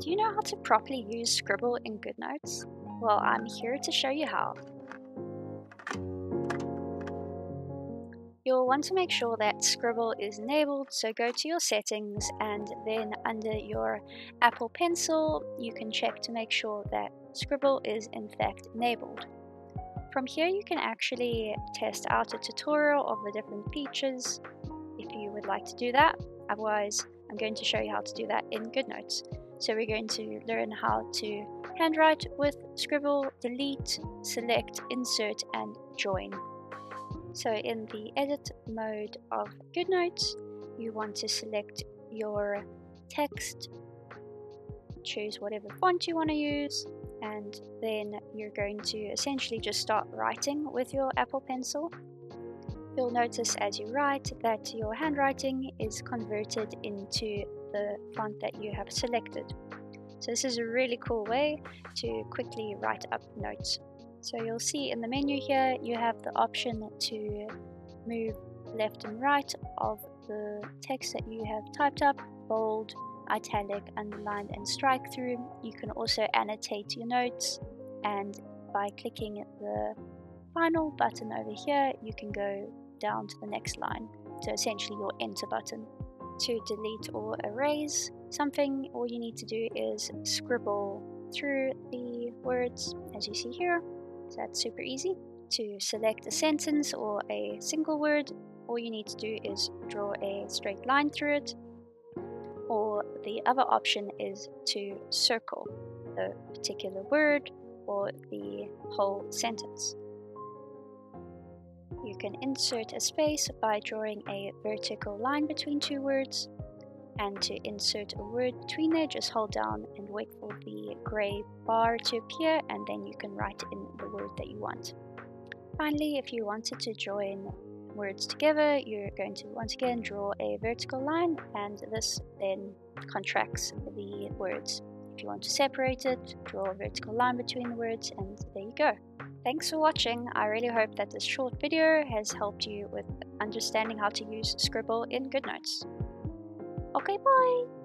Do you know how to properly use Scribble in GoodNotes? Well, I'm here to show you how. You'll want to make sure that Scribble is enabled, so go to your settings and then under your Apple Pencil, you can check to make sure that Scribble is in fact enabled. From here you can actually test out a tutorial of the different features if you would like to do that. Otherwise, I'm going to show you how to do that in GoodNotes. So we're going to learn how to handwrite with Scribble, delete, select, insert and join. So in the edit mode of GoodNotes, you want to select your text, choose whatever font you want to use, and then you're going to essentially just start writing with your Apple Pencil. You'll notice as you write that your handwriting is converted into the font that you have selected. So this is a really cool way to quickly write up notes. So you'll see in the menu here, you have the option to move left and right of the text that you have typed up, bold, italic, underlined, and strike through. You can also annotate your notes, and by clicking the final button over here, you can go down to the next line. So essentially your enter button. To delete or erase something, all you need to do is scribble through the words as you see here so that's super easy. To select a sentence or a single word, all you need to do is draw a straight line through it. Or the other option is to circle a particular word or the whole sentence. You can insert a space by drawing a vertical line between two words and to insert a word between there just hold down and wait for the grey bar to appear and then you can write in the word that you want. Finally, if you wanted to join words together, you're going to once again draw a vertical line and this then contracts the words. If you want to separate it, draw a vertical line between the words and there you go. Thanks for watching. I really hope that this short video has helped you with understanding how to use Scribble in GoodNotes. Okay, bye!